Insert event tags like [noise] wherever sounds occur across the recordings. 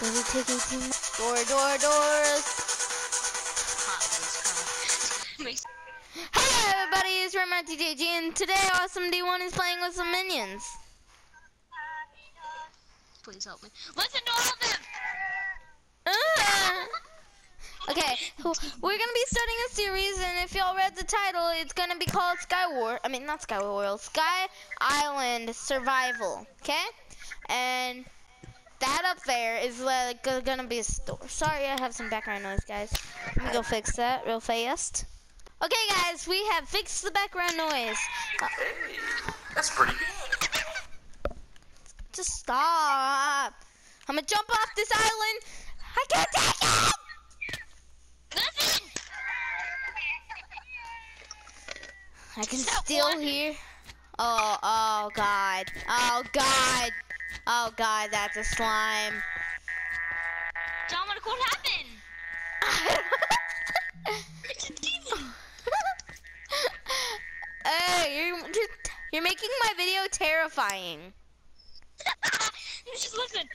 Does it take 18 months? Door, door, doors. Hey everybody, it's Rema TJG and today Awesome D1 is playing with some minions. Please help me. Listen to all of them! Ah. Okay, we're gonna be starting a series, and if y'all read the title, it's gonna be called Sky War. I mean, not Sky War, Sky Island Survival. Okay, and that up there is like gonna be a store. Sorry, I have some background noise, guys. Let me go fix that real fast. Okay, guys, we have fixed the background noise. Uh, Hey, that's pretty good. just stop. I'm gonna jump off this island. I can't take it. Listen! I can Stop still one. hear. Oh, oh God. Oh God. Oh God, that's a slime. Dominic, what happened? It's a demon! hey, you're you're making my video terrifying. you [laughs] just listen. [laughs]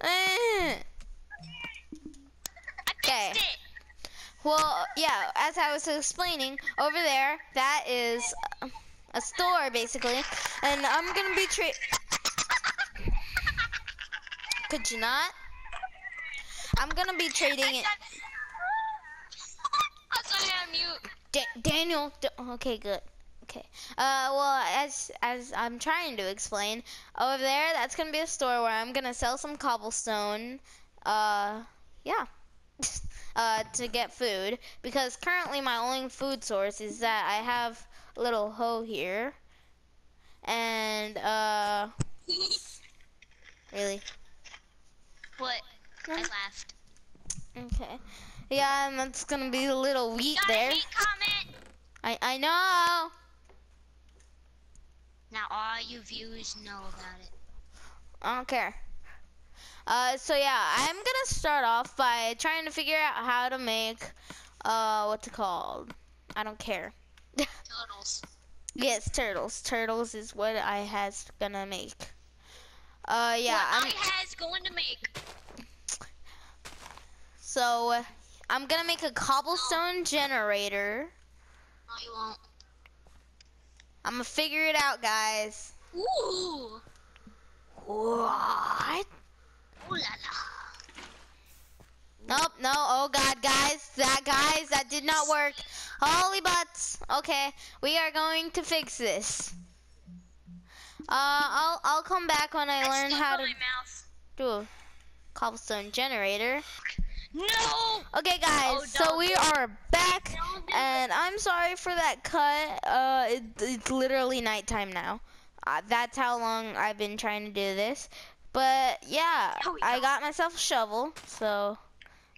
Eh. Okay. Well, yeah, as I was explaining, over there, that is uh, a store basically, and I'm gonna be tra- Could you not? I'm gonna be trading it. Da- Daniel. Okay, good. Okay. Uh, well, as as I'm trying to explain, over there, that's gonna be a store where I'm gonna sell some cobblestone. Uh, yeah. [laughs] uh, to get food because currently my only food source is that I have a little hoe here, and uh, really. What? I laughed. Okay. Yeah, and that's gonna be a little wheat there. I I know. Now all you viewers know about it. I don't care. Uh, so yeah, I'm gonna start off by trying to figure out how to make, uh, what's it called? I don't care. [laughs] Turtles. yes, turtles. Turtles is what I has gonna make. Uh, yeah, what I'm, I has going to make. So I'm gonna make a cobblestone generator. No, you won't. I'm gonna figure it out, guys. Ooh. What? Ooh la la. Nope, no. Oh God, guys, that guys, that did not work. Holy butts. Okay, we are going to fix this. Uh, I'll I'll come back when I learn how to do a cobblestone generator. No. Okay, guys, Oh, so we are back, and I'm sorry for that cut. Uh, it, it's literally nighttime now. Uh, that's how long I've been trying to do this. But yeah, I got myself a shovel, so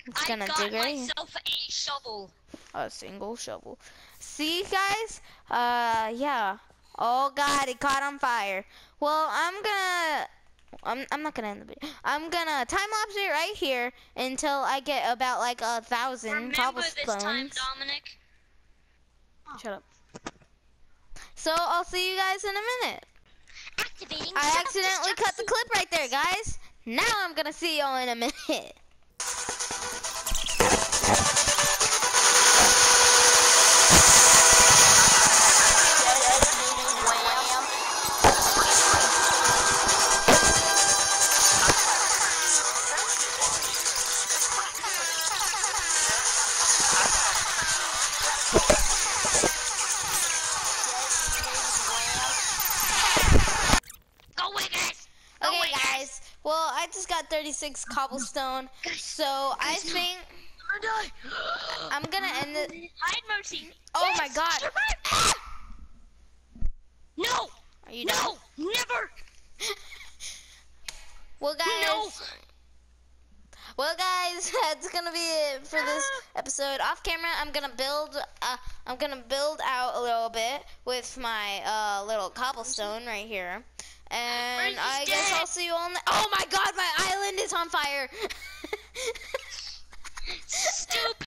I'm just gonna got dig right here. myself a shovel. a single shovel. See, guys? Uh, yeah. Oh God, it caught on fire. Well, I'm gonna. I'm, I'm not gonna end the video. I'm gonna time lapse it right here until I get about like a thousand Remember cobblestones. this time, Dominic. Shut up. So I'll see you guys in a minute. Activating. I accidentally cut the clip right there, guys. Now I'm gonna see y'all in a minute. [laughs] Well, I just got 36 cobblestone, so I guys, think I'm gonna die. I'm gonna [gasps] end it. Hide mercy. Oh my God. survive. [gasps] No. Are you done? No. Never. [laughs] Well, guys. No. Well, guys, [laughs] that's gonna be it for this [gasps] episode. Off camera, I'm gonna build. Uh, I'm gonna build out a little bit with my uh, little cobblestone right here, and I this guess? I'll see you on. The- oh my God, my island is on fire! [laughs] Stupid.